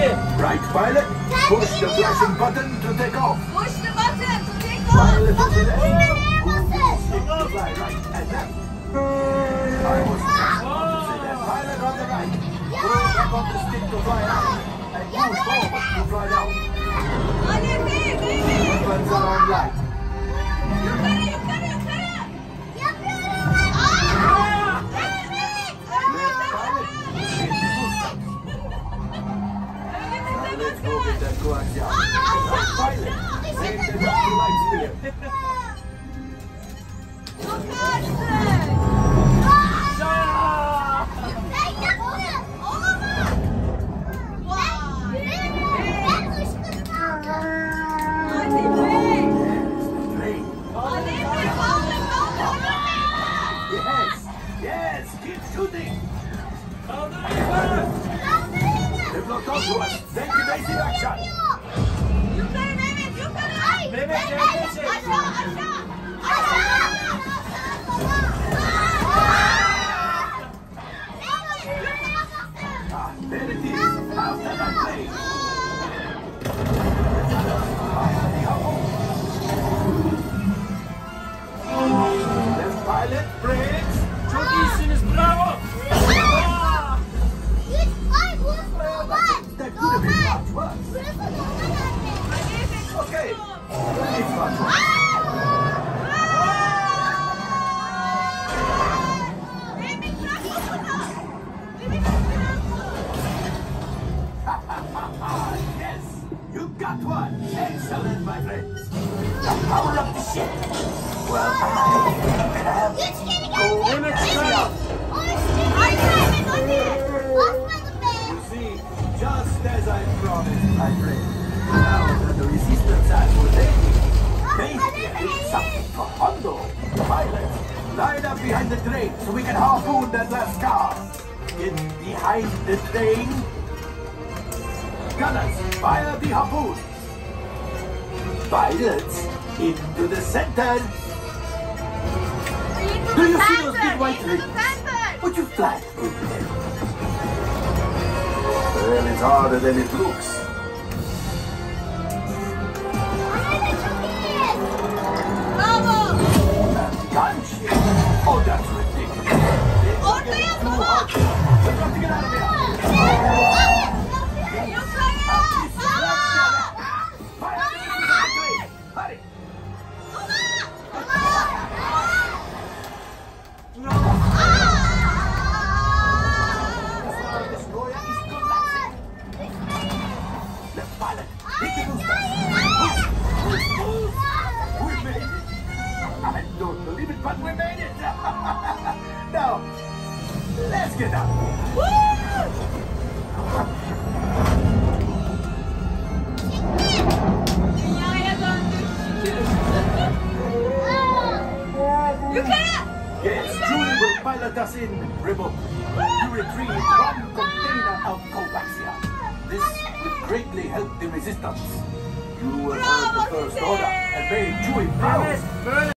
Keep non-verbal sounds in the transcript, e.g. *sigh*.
Right, pilot. Push the flashing button to take off. Push the button to take Pilot off. on the left. Move the stick to fly right and left. I was just about to say that. Pilot on the right. Pull back on the stick to fly out. And move forward to fly out. Hadi be, baby. Buttons are online. Yukarı, speed. Yukarısın. Hadi be. Train. Hadi be, kaldır, kaldır. Yes, yes, keep shooting. They blocked onto us. Ah, there it is. After that plane. Left pilot, brakes. Çok iyisiniz bravo. That could have been much worse. Okay. tutun. It's much worse. Got one. Excellent, my friends. Power up the ship. Well, I can have Mehmet çıkar. You see, just as I promised, my friend. Now that the resistance has ordained, maybe I did something for Hondo. Pilots, line up behind the train so we can harpoon that last car. Get behind the train. Gunners, fire the harpoon. Pilots, into the center. Do you see those big white rings? Would you fly over them? Well, it's harder than it looks. You? Oh, that's ridiculous. It's getting too hot. We've got to get out of here. Don't but we made it. *laughs* now, let's get out. Dünyaya döndük şükür. Yukarı. Yes, Julie will pilot us in remote. You retrieve one container of coaxium. This will greatly help the resistance. You will heard the first order and made Chewie proud. Mehmet böyle.